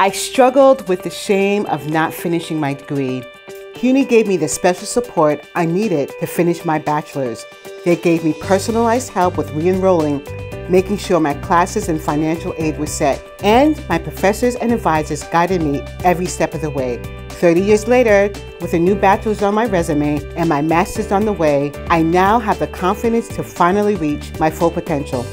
I struggled with the shame of not finishing my degree. CUNY gave me the special support I needed to finish my bachelor's. They gave me personalized help with re-enrolling, making sure my classes and financial aid were set, and my professors and advisors guided me every step of the way. 30 years later, with a new bachelor's on my resume and my master's on the way, I now have the confidence to finally reach my full potential.